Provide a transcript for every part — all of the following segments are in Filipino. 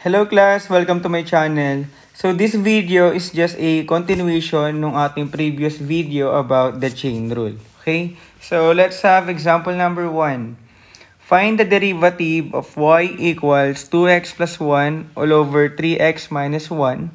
Hello class! Welcome to my channel. So this video is just a continuation ng ating previous video about the chain rule. Okay? So let's have example number 1. Find the derivative of y equals 2x plus 1 all over 3x minus 1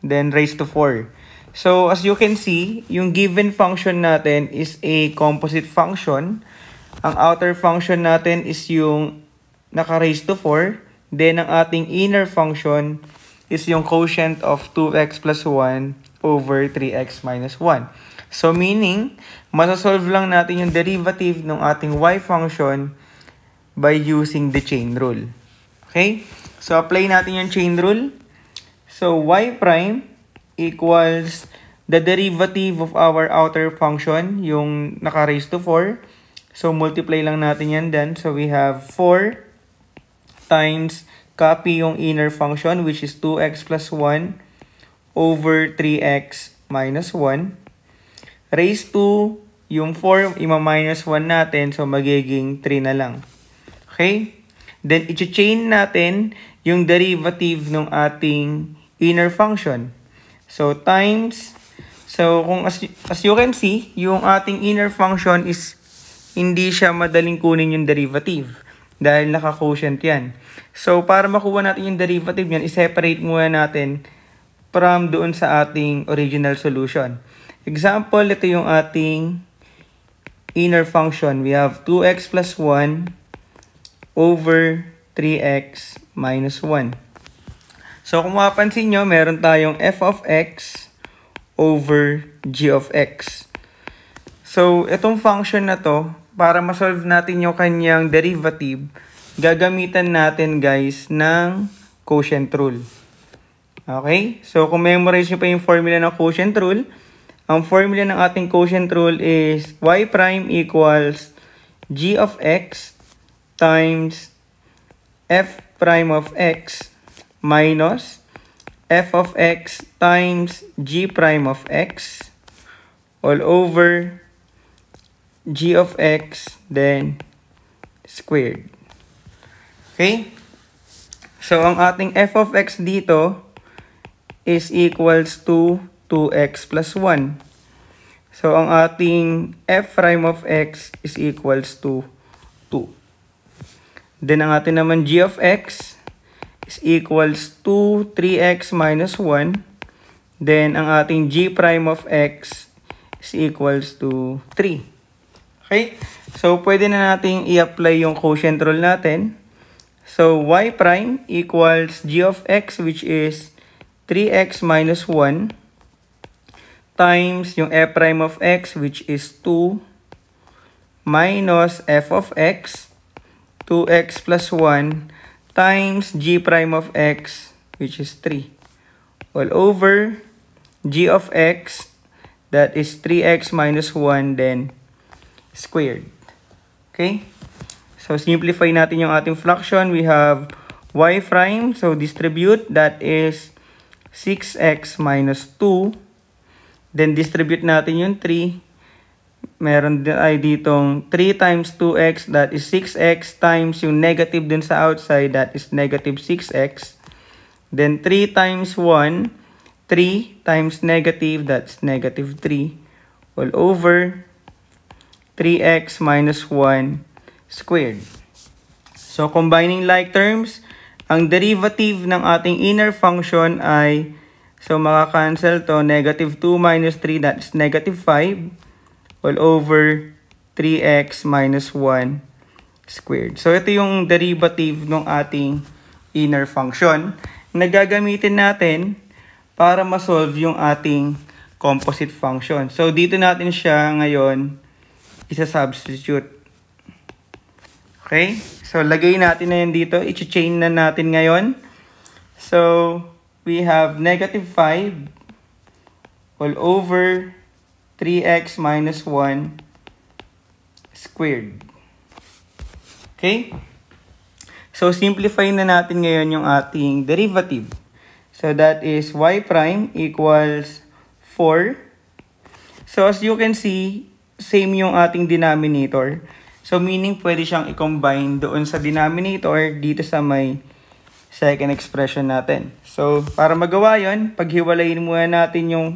then raised to 4. So as you can see, yung given function natin is a composite function. Ang outer function natin is yung naka-raised to 4. Then, ang ating inner function is yung quotient of 2x plus 1 over 3x minus 1. So, meaning, masasolve lang natin yung derivative ng ating y function by using the chain rule. Okay? So, apply natin yung chain rule. So, y prime equals the derivative of our outer function, yung naka-raised to 4. So, multiply lang natin yan then. So, we have 4 times copy yung inner function which is 2x plus 1 over 3x minus 1 raised to yung 4 ima-minus 1 natin so magiging 3 na lang. Okay? Then i-chain natin yung derivative ng ating inner function. So times so kung as, as you can see, yung ating inner function is hindi siya madaling kunin yung derivative dahil naka-quotient yan. So, para makuha natin yung derivative niyan, i-separate muna natin from doon sa ating original solution. Example, ito yung ating inner function. We have 2x plus 1 over 3x minus 1. So, kung mapapansin nyo, meron tayong f of x over g of x. So, itong function na to, para ma-solve natin yung kanyang derivative, gagamitan natin guys ng quotient rule. Okay? So, kung memorize nyo pa yung formula ng quotient rule, ang formula ng ating quotient rule is y prime equals g of x times f prime of x minus f of x times g prime of x all over g of x then squared. Okay? So, ang ating f of x dito is equals to 2x plus 1. So, ang ating f prime of x is equals to 2. Then, ang ating naman g of x is equals to 3x minus 1. Then, ang ating g prime of x is equals to 3. Okay? So, pwede na nating i-apply yung quotient rule natin. So, y prime equals g of x which is 3x minus 1 times yung f prime of x which is 2 minus f of x 2x plus 1 times g prime of x which is 3 all over g of x that is 3x minus 1 then squared. Okay? So, simplify natin yung ating fraction. We have y prime. So, distribute. That is 6x minus 2. Then, distribute natin yung 3. Meron din ay ditong 3 times 2x. That is 6x times yung negative dun sa outside. That is negative 6x. Then, 3 times 1. 3 times negative. That's negative 3. All over 3x minus 1 squared. So, combining like terms, ang derivative ng ating inner function ay, so makakancel to, negative 2 minus 3, that's negative 5, all over 3x minus 1 squared. So, ito yung derivative ng ating inner function na gagamitin natin para ma-solve yung ating composite function. So, dito natin siya ngayon isa-substitute. Okay? So, lagay natin na yan dito. I-chain na natin ngayon. So, we have negative 5 all over 3x minus 1 squared. Okay? So, simplify na natin ngayon yung ating derivative. So, that is y prime equals 4. So, as you can see, same yung ating denominator. So, meaning pwede siyang i-combine doon sa denominator dito sa may second expression natin. So, para magawa yon, paghiwalayin muna natin yung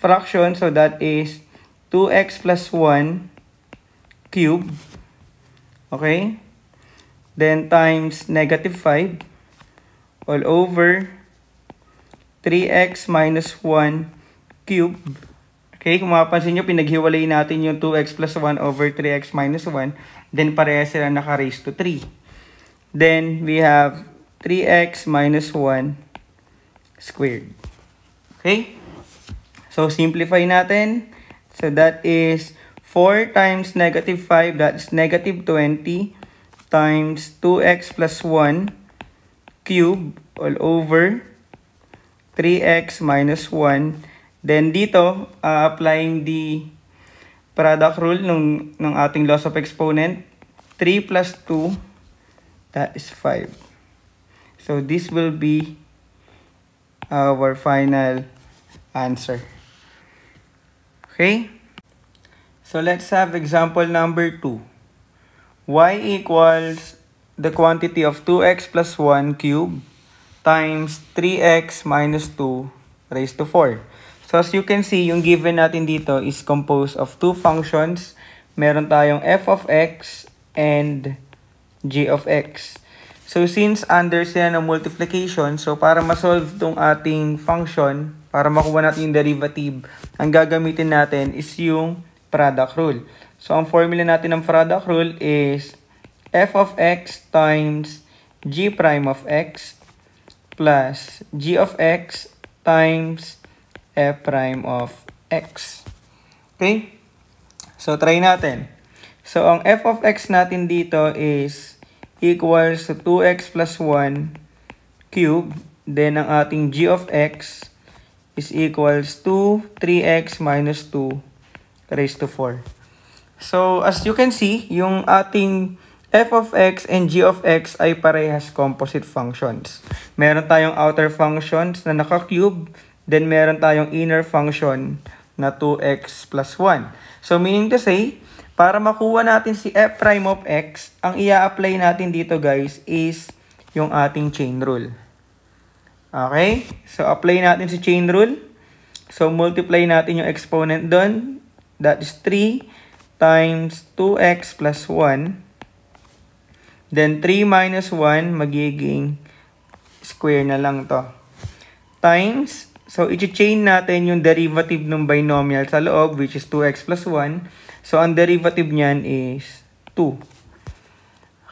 fraction. So, that is 2x plus 1 cube. Okay? Then, times negative 5 all over 3x minus 1 cube. Okay, kung mapapansin nyo, pinaghiwalay natin yung 2x plus 1 over 3x minus 1. Then, pareha sila naka-raise to 3. Then, we have 3x minus 1 squared. Okay? So, simplify natin. So, that is 4 times negative 5, that is negative 20 times 2x plus 1 cube all over 3x minus 1. Then, dito, uh, applying the product rule ng, ng ating loss of exponent, 3 plus 2, that is 5. So this will be our final answer. Okay? So let's have example number 2. y equals the quantity of 2x plus 1 cube times 3x minus 2 raised to 4. So as you can see, yung given natin dito is composed of two functions. Meron tayong f of x and g of x. So, since under sila ng multiplication, so para ma-solve tong ating function, para makuha natin yung derivative, ang gagamitin natin is yung product rule. So, ang formula natin ng product rule is f of x times g prime of x plus g of x times f prime of x. Okay? So, try natin. So, ang f of x natin dito is equals to 2x plus 1 cube. Then, ang ating g of x is equals to 3x minus 2 raised to 4. So, as you can see, yung ating f of x and g of x ay parehas composite functions. Meron tayong outer functions na naka-cube, then meron tayong inner function na 2x plus 1. So, meaning to say, para makuha natin si f prime of x, ang i-apply natin dito guys is yung ating chain rule. Okay? So, apply natin si chain rule. So, multiply natin yung exponent doon. That is 3 times 2x plus 1. Then, 3 minus 1, magiging square na lang to. Times, so, i-chain natin yung derivative ng binomial sa loob, which is 2x plus 1. So, ang derivative niyan is 2.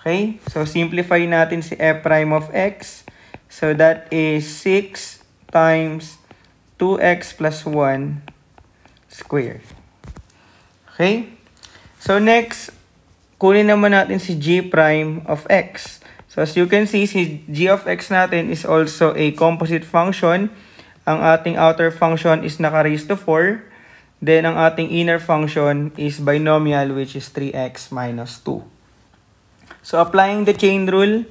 Okay? So, simplify natin si f prime of x. So, that is 6 times 2x plus 1 squared. Okay? So, next, kunin naman natin si g prime of x. So, as you can see, si g of x natin is also a composite function. Ang ating outer function is naka-raise to 4. Then, ang ating inner function is binomial which is 3x minus 2. So, applying the chain rule,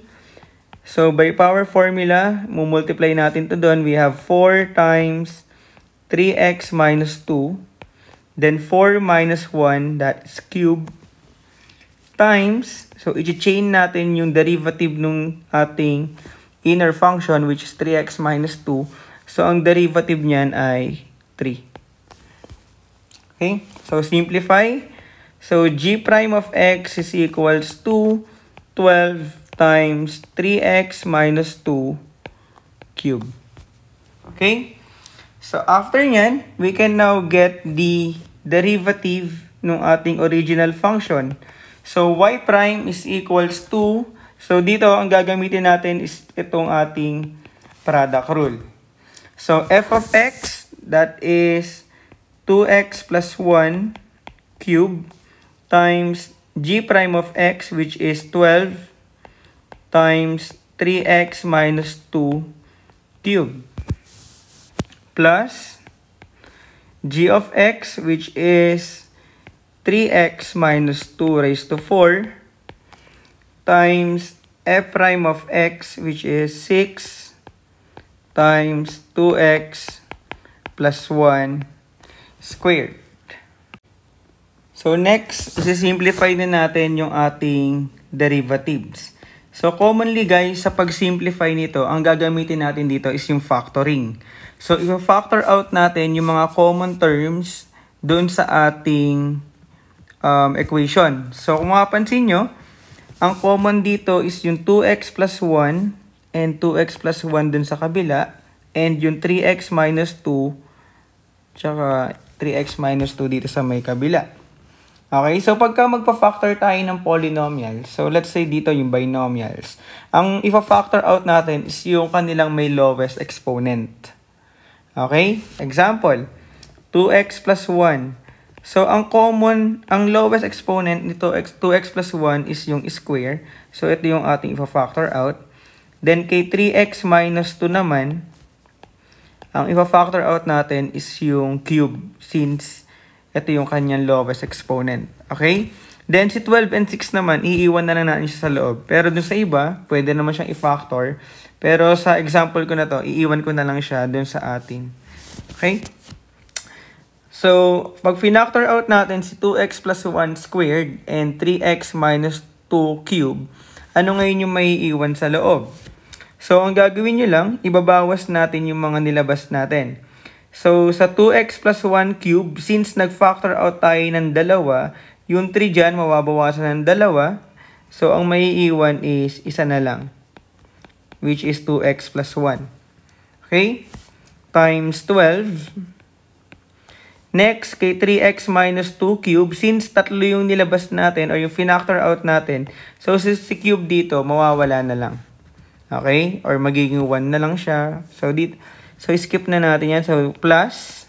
so by power formula, multiply natin to doon. We have 4 times 3x minus 2. Then, 4 minus 1, that's cube, times, so i-chain natin yung derivative nung ating inner function which is 3x minus 2. So, ang derivative niyan ay 3. Okay? So, simplify. So, g prime of x is equals to 12 times 3x minus 2 cube. Okay? So, after nyan, we can now get the derivative ng ating original function. So, y prime is equals to, so dito, ang gagamitin natin is itong ating product rule. So, f of x, that is 2x plus 1 cube times g prime of x which is 12 times 3x minus 2 cube plus g of x which is 3x minus 2 raised to 4 times f prime of x which is 6 times 2x plus 1 squared. So next, isi-simplify na natin yung ating derivatives. So, commonly guys, sa pag-simplify nito, ang gagamitin natin dito is yung factoring. So, i-factor out natin yung mga common terms doon sa ating um, equation. So, kung mapapansin nyo, ang common dito is yung 2x plus 1 and 2x plus 1 dun sa kabila and yung 3x minus 2 tsaka 3x minus 2 dito sa may kabila. Okay, so pagka magpa-factor tayo ng polynomial, so let's say dito yung binomials, ang ifa-factor out natin is yung kanilang may lowest exponent. Okay, example, 2x plus 1. So, ang common, ang lowest exponent nito, 2x plus 1 is yung square. So, ito yung ating ifa-factor out. Then, kay 3x minus 2 naman, ang ifa-factor out natin is yung cube since ito yung kanyang lowest exponent. Okay? Then, si 12 and 6 naman, iiwan na lang natin siya sa loob. Pero dun sa iba, pwede naman siyang i-factor. Pero sa example ko na to, iiwan ko na lang siya dun sa ating. Okay? So, pag finactor out natin si 2x plus 1 squared and 3x minus 2 cube, ano ngayon yung may iiwan sa loob? So, ang gagawin nyo lang, ibabawas natin yung mga nilabas natin. So, sa 2x plus 1 cube, since nag-factor out tayo ng dalawa, yung 3 dyan, mababawasan ng dalawa. So, ang may iiwan is isa na lang, which is 2x plus 1. Okay? Times 12. Next, kay 3x minus 2 cube, since tatlo yung nilabas natin or yung finactor out natin, so si cube dito, mawawala na lang. Okay? Or magiging 1 na lang siya. So, dito, So, skip na natin yan. So, plus.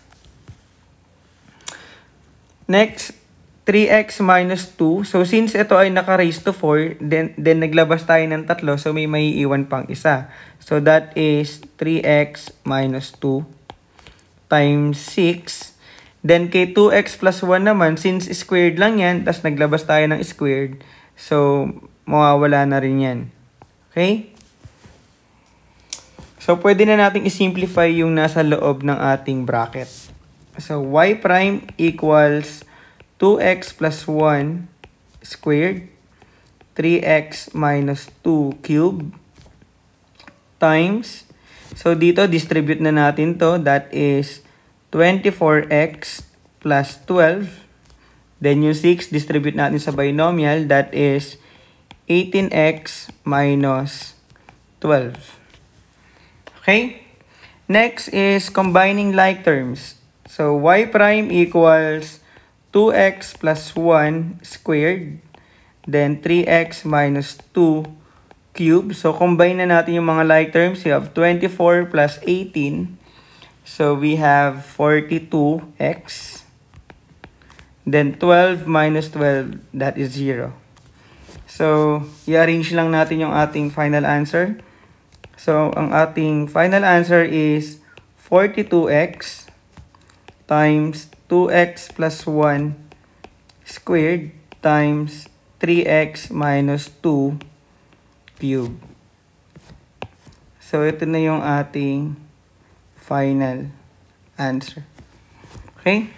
Next, 3x minus 2. So, since ito ay naka-raise to 4, then, then naglabas tayo ng tatlo. So, may maiiwan pang isa. So, that is 3x minus 2 times 6. Then, kay 2x plus 1 naman, since squared lang yan, tas naglabas tayo ng squared. So, mawawala na rin yan. Okay? So, pwede na nating i-simplify yung nasa loob ng ating bracket. So, y prime equals 2x plus 1 squared 3x minus 2 cube times. So dito distribute na natin to. That is 24x plus 12 then yung 6 distribute natin sa binomial. That is 18x minus 12 Okay? Next is combining like terms. So, y prime equals 2x plus 1 squared. Then, 3x minus 2 cube. So, combine na natin yung mga like terms. You have 24 plus 18. So, we have 42x. Then, 12 minus 12, that is 0. So, i-arrange lang natin yung ating final answer. So, ang ating final answer is 42x times 2x plus 1 squared times 3x minus 2 cube. So, ito na yung ating final answer. Okay?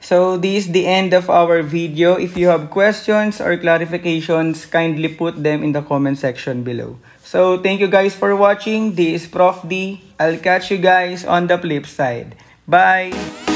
So, this is the end of our video. If you have questions or clarifications, kindly put them in the comment section below. So, thank you guys for watching. This is Prof. D. I'll catch you guys on the flip side. Bye!